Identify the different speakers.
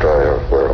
Speaker 1: destroyer of worlds.